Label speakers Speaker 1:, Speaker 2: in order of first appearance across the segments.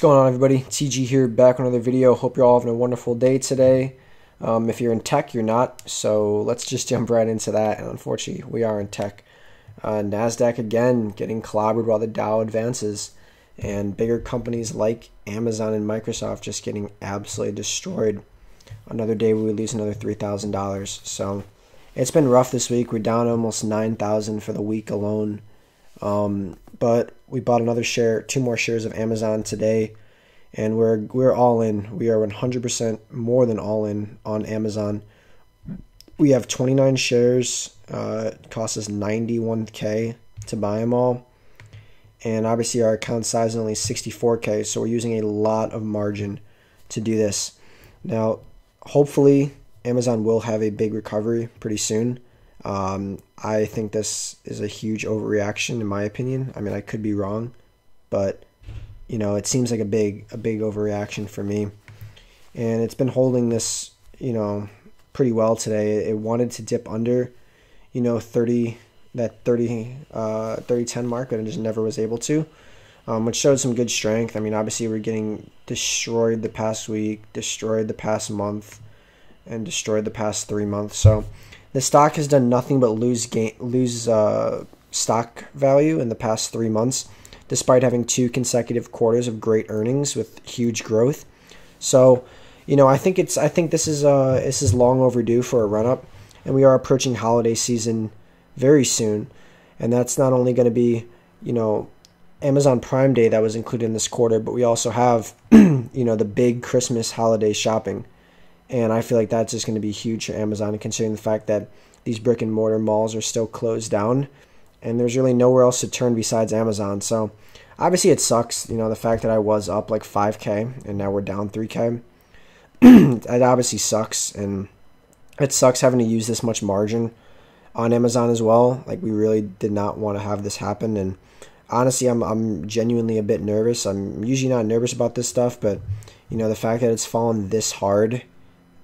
Speaker 1: What's going on, everybody? TG here, back with another video. Hope you're all having a wonderful day today. Um, if you're in tech, you're not. So let's just jump right into that. And unfortunately, we are in tech. Uh, Nasdaq again getting clobbered while the Dow advances, and bigger companies like Amazon and Microsoft just getting absolutely destroyed. Another day we lose another three thousand dollars. So it's been rough this week. We're down almost nine thousand for the week alone. Um, but we bought another share, two more shares of Amazon today, and we're we're all in. We are 100% more than all in on Amazon. We have 29 shares. Uh, it costs us 91k to buy them all, and obviously our account size is only 64k, so we're using a lot of margin to do this. Now, hopefully, Amazon will have a big recovery pretty soon. Um, I think this is a huge overreaction, in my opinion. I mean, I could be wrong, but you know, it seems like a big, a big overreaction for me. And it's been holding this, you know, pretty well today. It wanted to dip under, you know, 30, that 30, uh, 30 10 mark, but it just never was able to, um, which showed some good strength. I mean, obviously, we're getting destroyed the past week, destroyed the past month, and destroyed the past three months. So, the stock has done nothing but lose gain, lose uh, stock value in the past three months, despite having two consecutive quarters of great earnings with huge growth. So, you know, I think it's I think this is uh this is long overdue for a run up, and we are approaching holiday season very soon, and that's not only going to be you know Amazon Prime Day that was included in this quarter, but we also have you know the big Christmas holiday shopping and I feel like that's just going to be huge for Amazon, considering the fact that these brick and mortar malls are still closed down, and there's really nowhere else to turn besides Amazon. So obviously it sucks, you know, the fact that I was up like 5K and now we're down 3K. it obviously sucks, and it sucks having to use this much margin on Amazon as well. Like we really did not want to have this happen, and honestly, I'm I'm genuinely a bit nervous. I'm usually not nervous about this stuff, but you know, the fact that it's fallen this hard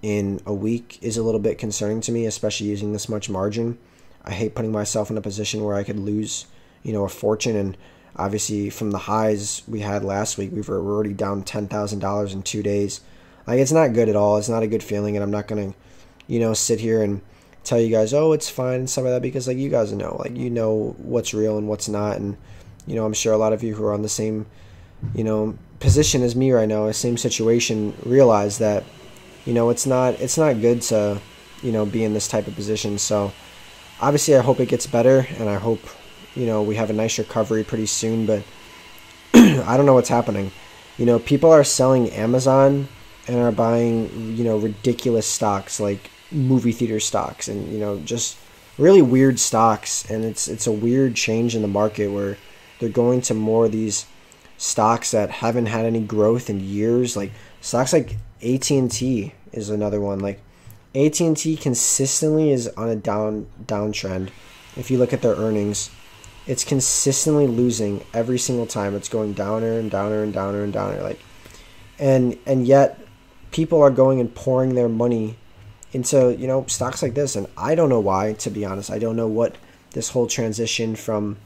Speaker 1: in a week is a little bit concerning to me, especially using this much margin. I hate putting myself in a position where I could lose, you know, a fortune. And obviously, from the highs we had last week, we were already down ten thousand dollars in two days. Like it's not good at all. It's not a good feeling, and I'm not gonna, you know, sit here and tell you guys, oh, it's fine and stuff like that, because like you guys know, like you know what's real and what's not, and you know, I'm sure a lot of you who are on the same, you know, position as me right now, the same situation, realize that you know, it's not it's not good to, you know, be in this type of position. So obviously I hope it gets better and I hope, you know, we have a nice recovery pretty soon, but I don't know what's happening. You know, people are selling Amazon and are buying, you know, ridiculous stocks like movie theater stocks and, you know, just really weird stocks and it's it's a weird change in the market where they're going to more of these stocks that haven't had any growth in years like stocks like AT&T is another one. Like AT&T consistently is on a down downtrend. If you look at their earnings, it's consistently losing every single time. It's going downer and downer and downer and downer. Like, and and yet people are going and pouring their money into you know stocks like this, and I don't know why. To be honest, I don't know what this whole transition from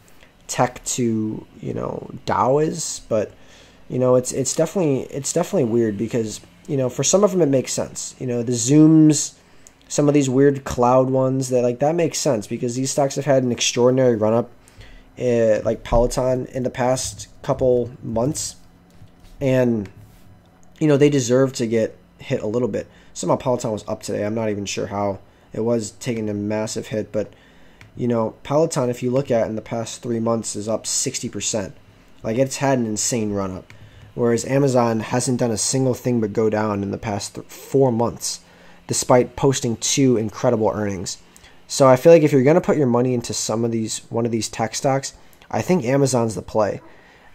Speaker 1: tech to you know Dow is, but you know it's it's definitely it's definitely weird because you know, for some of them it makes sense. You know, the zooms, some of these weird cloud ones that like that makes sense because these stocks have had an extraordinary run up, uh, like Peloton in the past couple months, and you know they deserve to get hit a little bit. Somehow Peloton was up today. I'm not even sure how it was taking a massive hit, but you know Peloton, if you look at in the past three months, is up sixty percent. Like it's had an insane run up whereas Amazon hasn't done a single thing but go down in the past th- four months, despite posting two incredible earnings. So I feel like if you're going to put your money into some of these, one of these tech stocks, I think Amazon's the play.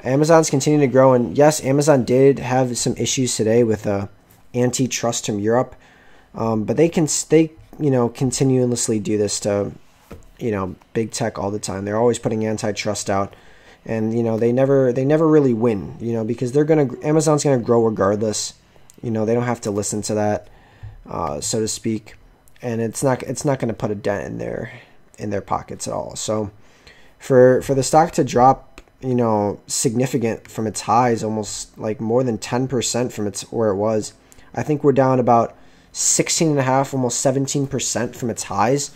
Speaker 1: Amazon's continuing to grow, and yes, Amazon did have some issues today with uh, antitrust from Europe, um, but they can they you know continuously do this to you know big tech all the time. They're always putting antitrust out and you know they never they never really win you know because they're gonna amazon's gonna grow regardless you know they don't have to listen to that uh, so to speak and it's not it's not gonna put a dent in their in their pockets at all so for for the stock to drop you know, significant from its highs, almost like more than 10% from its where it was. I think we're down about 16 and a half, almost 17% from its highs.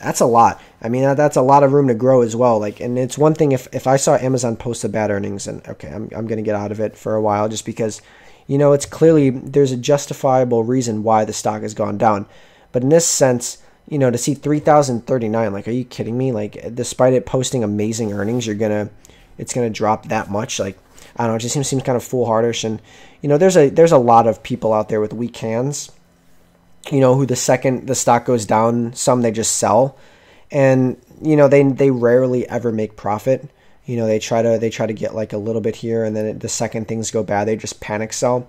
Speaker 1: That's a lot. I mean, that's a lot of room to grow as well. Like, and it's one thing if, if I saw Amazon post a bad earnings and okay, I'm, I'm going to get out of it for a while just because, you know, it's clearly there's a justifiable reason why the stock has gone down. But in this sense, you know, to see 3,039, like, are you kidding me? Like, despite it posting amazing earnings, you're going to, it's going to drop that much. Like, I don't know, it just seems, seems kind of foolhardish. And, you know, there's a, there's a lot of people out there with weak hands, you know, who the second the stock goes down, some they just sell. And, you know, they, they rarely ever make profit. You know, they try to, they try to get like a little bit here. And then the second things go bad, they just panic sell.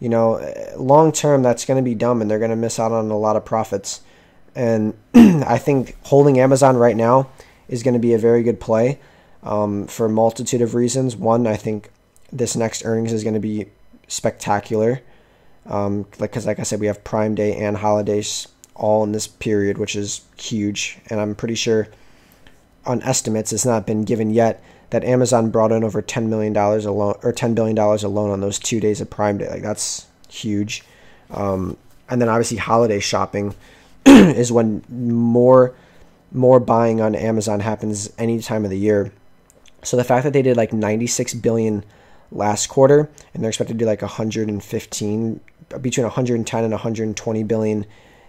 Speaker 1: You know, long term, that's going to be dumb and they're going to miss out on a lot of profits. And I think holding Amazon right now is going to be a very good play um, for a multitude of reasons. One, I think this next earnings is going to be spectacular. Um, because, like I said, we have Prime Day and holidays all in this period, which is huge. And I'm pretty sure on estimates, it's not been given yet that Amazon brought in over $10 million alone or $10 billion alone on those two days of Prime Day. Like, that's huge. Um, and then obviously, holiday shopping is when more more buying on Amazon happens any time of the year. So the fact that they did like 96 billion last quarter and they're expected to do like 115 between 110 and 120 billion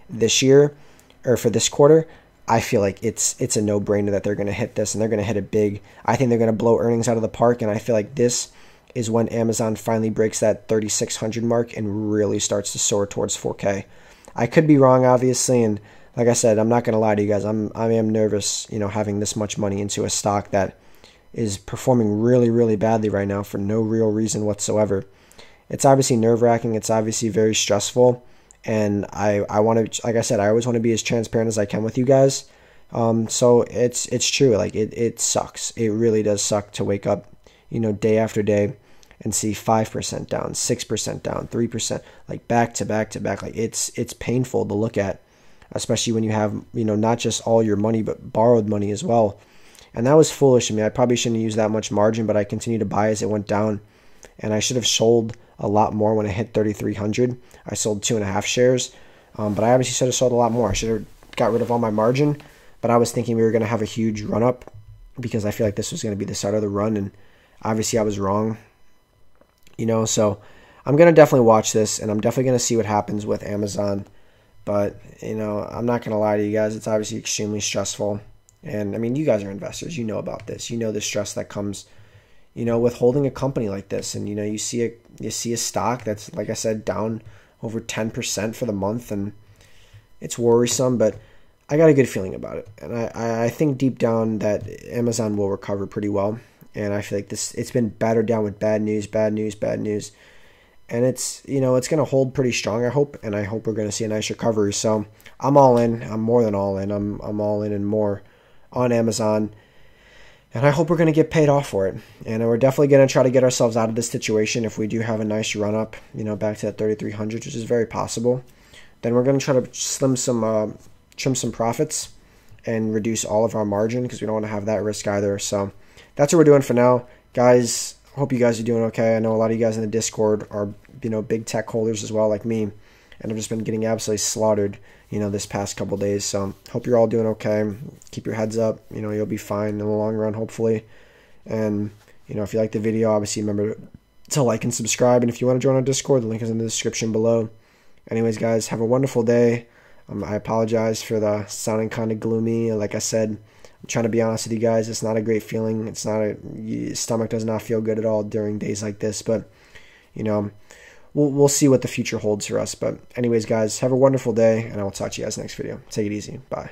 Speaker 1: this year or for this quarter, I feel like it's it's a no-brainer that they're going to hit this and they're going to hit it big. I think they're going to blow earnings out of the park and I feel like this is when Amazon finally breaks that 3600 mark and really starts to soar towards 4K. I could be wrong, obviously, and like I said, I'm not going to lie to you guys. I'm I am nervous, you know, having this much money into a stock that is performing really, really badly right now for no real reason whatsoever. It's obviously nerve wracking. It's obviously very stressful, and I I want to, like I said, I always want to be as transparent as I can with you guys. Um, so it's it's true. Like it it sucks. It really does suck to wake up, you know, day after day and see 5% down, 6% down, 3%, like back to back to back. Like it's it's painful to look at, especially when you have, you know, not just all your money but borrowed money as well. And that was foolish of me. I probably shouldn't use that much margin, but I continued to buy as it went down. And I should have sold a lot more when it hit 3,300. I sold two and a half shares, um, but I obviously should have sold a lot more. I should have got rid of all my margin, but I was thinking we were going to have a huge run up because I feel like this was going to be the start of the run. And obviously I was wrong you know, so I'm going to definitely watch this and I'm definitely going to see what happens with Amazon. But, you know, I'm not going to lie to you guys. It's obviously extremely stressful. And I mean, you guys are investors. You know about this. You know the stress that comes, you know, with holding a company like this. And, you know, you see a, you see a stock that's, like I said, down over 10% for the month. And it's worrisome, but I got a good feeling about it. And I, I think deep down that Amazon will recover pretty well and I feel like this it's been battered down with bad news, bad news, bad news, and it's you know it's going to hold pretty strong. I hope, and I hope we're going to see a nice recovery. So I'm all in. I'm more than all in. I'm I'm all in and more on Amazon. And I hope we're going to get paid off for it. And we're definitely going to try to get ourselves out of this situation if we do have a nice run up, you know, back to that 3,300, which is very possible. Then we're going to try to slim some, uh, trim some profits and reduce all of our margin because we don't want to have that risk either. So that's what we're doing for now. Guys, hope you guys are doing okay. I know a lot of you guys in the Discord are, you know, big tech holders as well, like me. And I've just been getting absolutely slaughtered, you know, this past couple days. So hope you're all doing okay. Keep your heads up. You know, you'll be fine in the long run, hopefully. And, you know, if you like the video, obviously remember to like and subscribe. And if you want to join our Discord, the link is in the description below. Anyways, guys, have a wonderful day. Um, I apologize for the sounding kind of gloomy. Like I said, I'm trying to be honest with you guys. It's not a great feeling. It's not a your stomach does not feel good at all during days like this. But you know, we'll we'll see what the future holds for us. But anyways, guys, have a wonderful day, and I will talk to you guys next video. Take it easy. Bye.